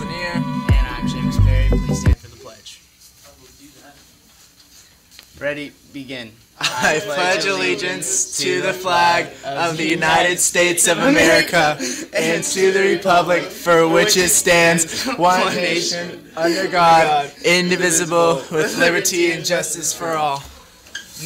Lanier. And I'm James Perry. Please stand for the pledge. Ready, begin. I pledge allegiance to the flag of the United States of America and to the republic for which it stands, one nation, under God, indivisible, with liberty and justice for all.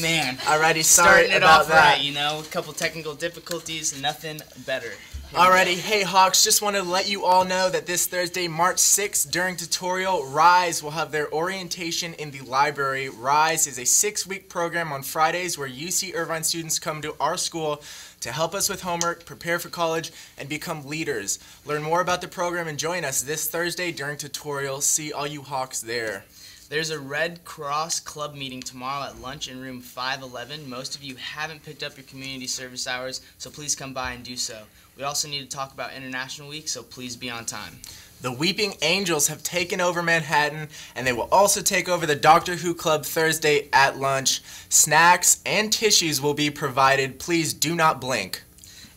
Man, Alrighty, sorry starting it about off that. right, you know, a couple technical difficulties, nothing better. Alrighty, hey Hawks, just want to let you all know that this Thursday, March 6th, during tutorial, RISE will have their orientation in the library. RISE is a six week program on Fridays where UC Irvine students come to our school to help us with homework, prepare for college, and become leaders. Learn more about the program and join us this Thursday during tutorial. See all you Hawks there. There's a Red Cross Club meeting tomorrow at lunch in room 511. Most of you haven't picked up your community service hours, so please come by and do so. We also need to talk about International Week, so please be on time. The Weeping Angels have taken over Manhattan, and they will also take over the Doctor Who Club Thursday at lunch. Snacks and tissues will be provided. Please do not blink.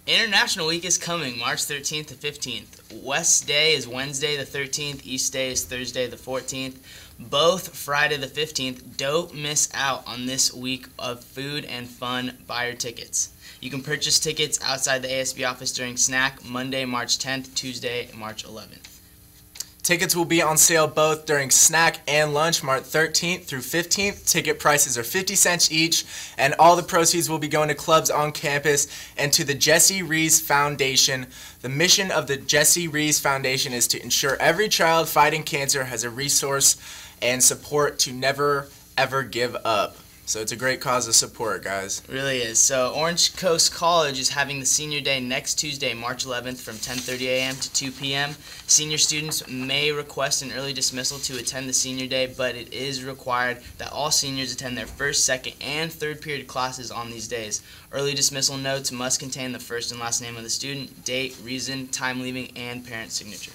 International Week is coming March 13th to 15th. West Day is Wednesday the 13th, East Day is Thursday the 14th. Both Friday the 15th. Don't miss out on this week of food and fun. Buy your tickets. You can purchase tickets outside the ASB office during snack Monday, March 10th, Tuesday, March 11th. Tickets will be on sale both during snack and lunch, March 13th through 15th. Ticket prices are 50 cents each, and all the proceeds will be going to clubs on campus and to the Jessie Rees Foundation. The mission of the Jessie Rees Foundation is to ensure every child fighting cancer has a resource and support to never, ever give up. So it's a great cause of support, guys. Really is. So Orange Coast College is having the senior day next Tuesday, March 11th from 10:30 a.m. to 2 p.m. Senior students may request an early dismissal to attend the senior day, but it is required that all seniors attend their first, second, and third period classes on these days. Early dismissal notes must contain the first and last name of the student, date, reason, time leaving, and parent signature.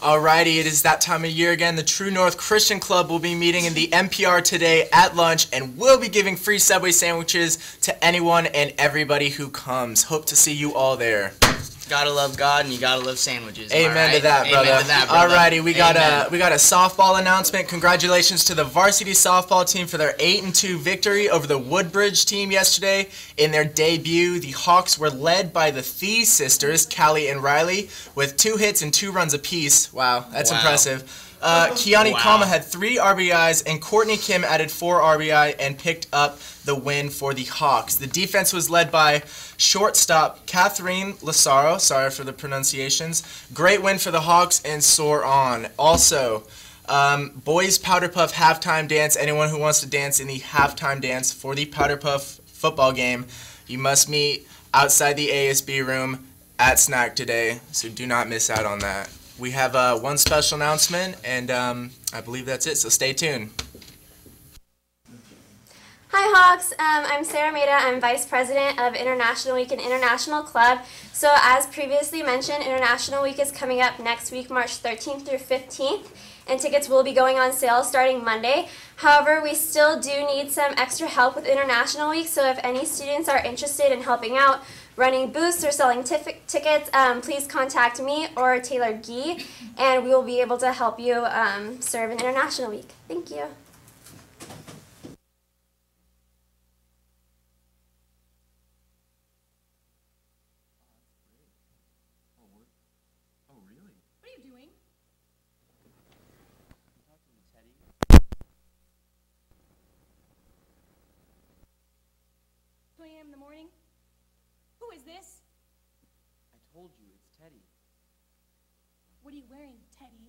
Alrighty, it is that time of year again. The True North Christian Club will be meeting in the MPR today at lunch and we will be giving free Subway sandwiches to anyone and everybody who comes. Hope to see you all there. Gotta love God and you gotta love sandwiches. Amen to that, brother. Amen to that, brother. Alrighty, we got Amen. a we got a softball announcement. Congratulations to the varsity softball team for their eight and two victory over the Woodbridge team yesterday in their debut. The Hawks were led by the Thee sisters, Callie and Riley, with two hits and two runs apiece. Wow, that's Wow. impressive. Uh, Kiani Wow. Kama had three RBIs, and Courtney Kim added four RBI and picked up the win for the Hawks. The defense was led by shortstop Catherine Lasaro. Sorry for the pronunciations. Great win for the Hawks and soar on. Also, um, boys Powder Puff halftime dance. Anyone who wants to dance in the halftime dance for the Powder Puff football game, you must meet outside the ASB room at snack today. So do not miss out on that. We have uh, one special announcement, and um, I believe that's it. So stay tuned. Hi Hawks, um, I'm Sarah Maida. I'm Vice President of International Week and International Club. So as previously mentioned, International Week is coming up next week, March 13th through 15th, and tickets will be going on sale starting Monday. However, we still do need some extra help with International Week, so if any students are interested in helping out, running booths or selling tickets, um, please contact me or Taylor Gee, and we will be able to help you um, serve in International Week. Thank you. Oh, really? What are you doing? Two a.m. in the morning. Is this? I told you, it's Teddy. What are you wearing, Teddy?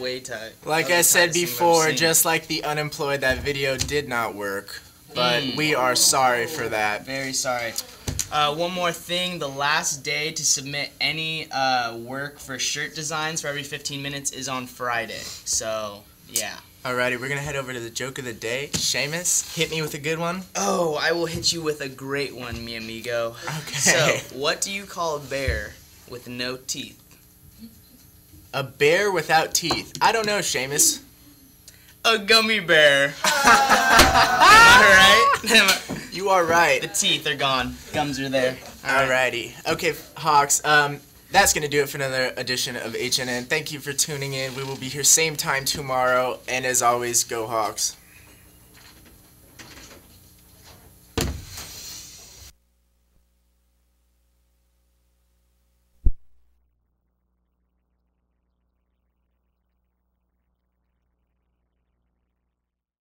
Way tight. Like I said tightest thing I've before, just like the unemployed, that video did not work. But Mm. we are sorry for that. Very sorry. Uh, one more thing: the last day to submit any uh, work for shirt designs for every 15 minutes is on Friday. So Yeah. Alrighty, we're gonna head over to the joke of the day. Seamus, hit me with a good one. Oh, I will hit you with a great one, mi amigo. Okay. So, what do you call a bear with no teeth? A bear without teeth. I don't know, Seamus. A gummy bear. Alright? You are right. the teeth are gone. Gums are there. Alrighty. Okay, Hawks. Um, that's gonna do it for another edition of HNN. Thank you for tuning in. We will be here same time tomorrow, and as always, go Hawks.